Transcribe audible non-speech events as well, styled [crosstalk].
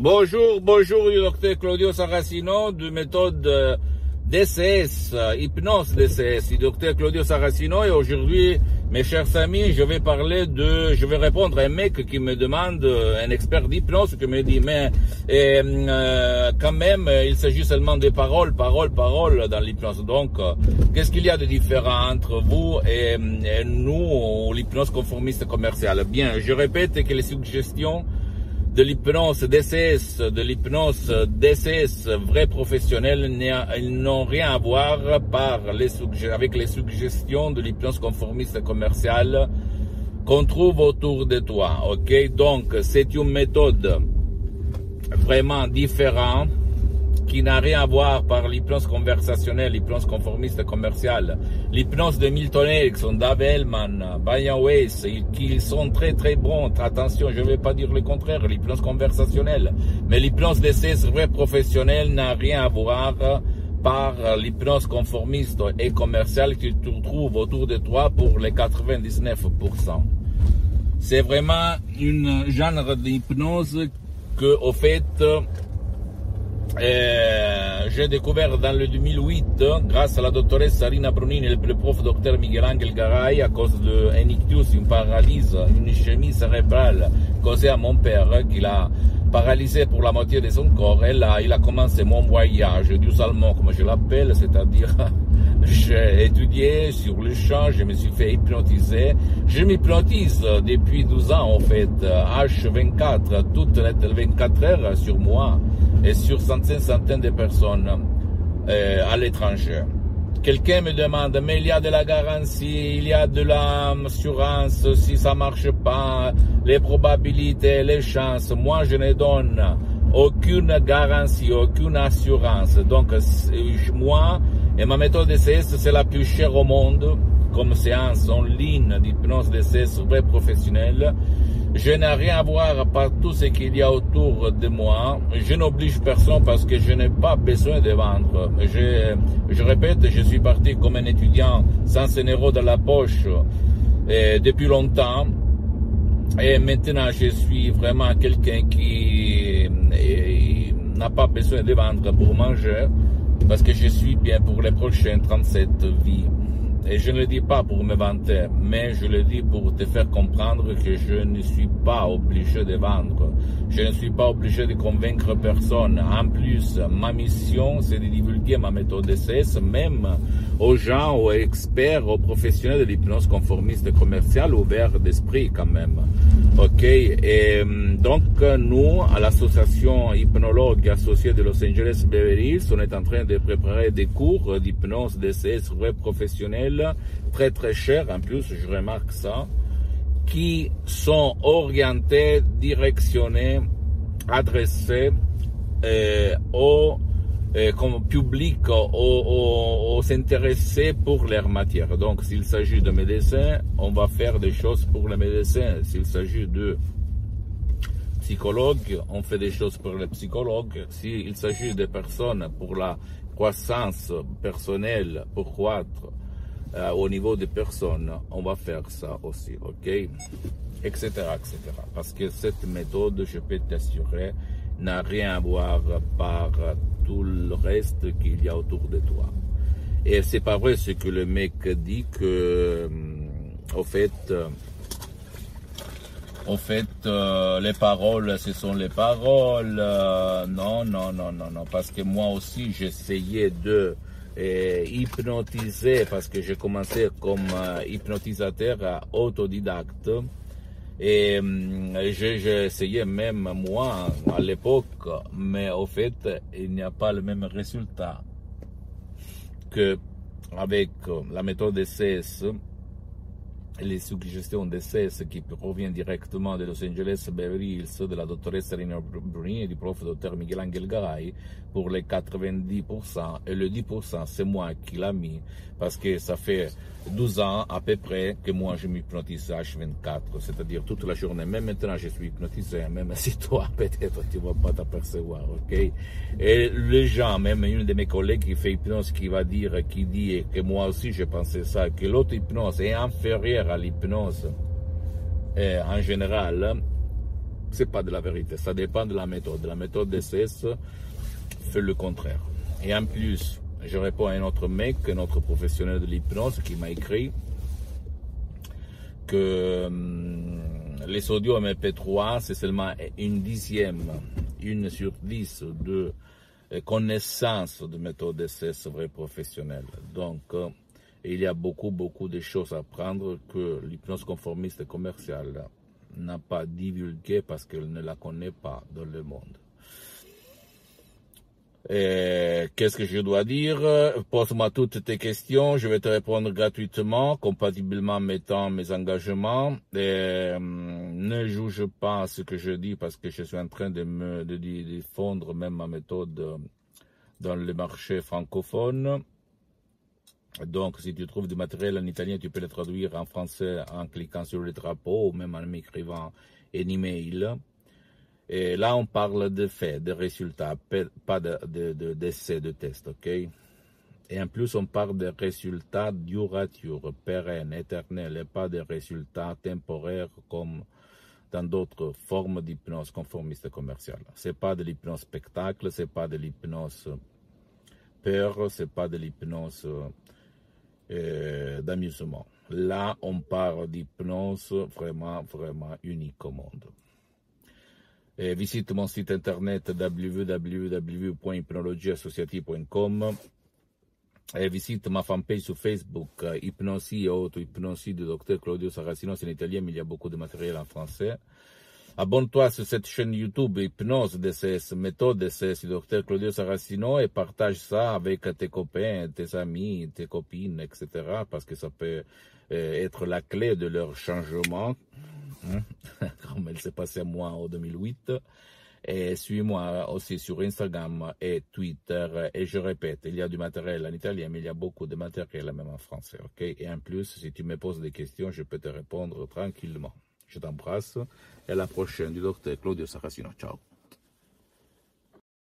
Bonjour, bonjour, le docteur Claudio Saracino de méthode euh, DCS, euh, hypnose DCS, docteur Claudio Saracino et aujourd'hui, mes chers amis, je vais parler de, je vais répondre à un mec qui me demande, euh, un expert d'hypnose qui me dit, mais euh, quand même, il s'agit seulement des paroles, paroles, paroles dans l'hypnose. Donc, qu'est-ce qu'il y a de différent entre vous et, et nous, l'hypnose conformiste commerciale? Bien, je répète que les suggestions de l'hypnose DCS, de l'hypnose DCS vrai professionnel, ils n'ont rien à voir avec les suggestions de l'hypnose conformiste commerciale qu'on trouve autour de toi. Ok, donc c'est une méthode vraiment différente qui n'a rien à voir par l'hypnose conversationnelle, l'hypnose conformiste commerciale, l'hypnose de Milton Erickson, Dave Hellman, Brian Weiss, qui sont très très bons. Attention, je ne vais pas dire le contraire, l'hypnose conversationnelle. Mais l'hypnose d'essai vrai professionnel n'a rien à voir par l'hypnose conformiste et commerciale que tu trouves autour de toi pour les 99%. C'est vraiment une genre d'hypnose que, au fait, euh, j'ai découvert dans le 2008, grâce à la doctoresse Sarina Brunini et le prof docteur Miguel Angel Garay, à cause d'un ictus, une paralyse, une ischémie cérébrale causée à mon père, qui l'a paralysé pour la moitié de son corps. Et là, il a commencé mon voyage du Salmon, comme je l'appelle, c'est-à-dire [laughs] j'ai étudié sur le champ, je me suis fait hypnotiser. Je m'hypnotise depuis 12 ans, en fait, H24, toutes les 24 heures sur moi et sur centaines, centaines de personnes euh, à l'étranger. Quelqu'un me demande, mais il y a de la garantie, il y a de l'assurance, si ça marche pas, les probabilités, les chances. Moi, je ne donne aucune garantie, aucune assurance. Donc, moi, et ma méthode DCS, c'est la plus chère au monde, comme séance en ligne d'hypnose DCS vrai professionnel. Je n'ai rien à voir par tout ce qu'il y a autour de moi. Je n'oblige personne parce que je n'ai pas besoin de vendre. Je, répète, je suis parti comme un étudiant sans un euro dans la poche et depuis longtemps. Et maintenant, je suis vraiment quelqu'un qui n'a pas besoin de vendre pour manger parce que je suis bien pour les prochaines 37 vies. Et je ne le dis pas pour me vanter, mais je le dis pour te faire comprendre que je ne suis pas obligé de vendre. Je ne suis pas obligé de convaincre personne. En plus, ma mission, c'est de divulguer ma méthode DCS, même aux gens, aux experts, aux professionnels de l'hypnose conformiste commerciale, ouverts d'esprit quand même. Ok, et donc nous, à l'association hypnologue associée de Los Angeles Beverly Hills, on est en train de préparer des cours d'hypnose DCS vrai très très chers en plus, je remarque ça, qui sont orientés, directionnés, adressés euh, euh, comme public, aux, aux, intéressés pour leur matière. Donc, s'il s'agit de médecins, on va faire des choses pour les médecins. S'il s'agit de psychologues, on fait des choses pour les psychologues. S'il s'agit de personnes pour la croissance personnelle, pour croître euh, au niveau des personnes, on va faire ça aussi, ok? Etc. etc. Parce que cette méthode, je peux t'assurer, n'a rien à voir par tout le reste qu'il y a autour de toi. Et c'est pas vrai ce que le mec dit que, au fait, en fait, euh, les paroles, ce sont les paroles. Euh, non, non, non, non, non. Parce que moi aussi, j'essayais de euh, hypnotiser, parce que j'ai commencé comme hypnotisateur autodidacte. Et j'ai essayé même moi à l'époque, mais au fait, il n'y a pas le même résultat que avec la méthode CS les suggestions ce qui provient directement de Los Angeles Beverly Hills, de la doctoresse Rina Bruni et du prof docteur Miguel Angel Garay, pour les 90%. Et le 10%, c'est moi qui l'ai mis, parce que ça fait 12 ans à peu près que moi je m'hypnotise H24, c'est-à-dire toute la journée. Même maintenant, je suis hypnotisé, même si toi, [laughs] peut-être, tu ne vas pas t'apercevoir, ok? Et les gens, même une de mes collègues qui fait hypnose, qui va dire, qui dit, que moi aussi je pensais ça, que l'autre hypnose est inférieure à l'hypnose, en général, c'est pas de la vérité. Ça dépend de la méthode. La méthode DCS fait le contraire. Et en plus, je réponds à un autre mec, un autre professionnel de l'hypnose qui m'a écrit que hum, les audios MP3, c'est seulement une dixième, une sur dix de euh, connaissance de méthode DCS vrai professionnelle. Donc, euh, il y a beaucoup, beaucoup de choses à apprendre que l'hypnose conformiste commerciale n'a pas divulgué parce qu'elle ne la connaît pas dans le monde. Qu'est-ce que je dois dire? Pose-moi toutes tes questions, je vais te répondre gratuitement, compatiblement en mettant mes engagements. Hum, ne juge pas ce que je dis parce que je suis en train de me même ma méthode dans le marché francophone. Donc, si tu trouves du matériel en italien, tu peux le traduire en français en cliquant sur le drapeau ou même en m'écrivant un email. Et là, on parle de faits, de résultats, pas de, d'essais, de, tests, ok? Et en plus, on parle de résultats duratures, pérennes, éternels, et pas de résultats temporaires comme dans d'autres formes d'hypnose conformiste commerciale. C'est pas de l'hypnose spectacle, c'est pas de l'hypnose peur, c'est pas de l'hypnose euh, d'amusement. Là, on parle d'hypnose vraiment, vraiment unique au monde. Et visite mon site internet www.hypnologieassociative.com et visite ma fanpage sur Facebook, Hypnosie et auto Hypnosie du docteur Claudio Saracino, c'est en italien, mais il y a beaucoup de matériel en français. Abonne-toi sur cette chaîne YouTube Hypnose DCS, méthode DCS docteur Claudio Saracino et partage ça avec tes copains, tes amis, tes copines, etc. Parce que ça peut euh, être la clé de leur changement, hein, [laughs] comme elle s'est passé à moi en 2008. Et suis-moi aussi sur Instagram et Twitter. Et je répète, il y a du matériel en italien, mais il y a beaucoup de matériel même en français. ok? Et en plus, si tu me poses des questions, je peux te répondre tranquillement. Je t'embrasse et à la prochaine du docteur Claudio Saracino. Ciao.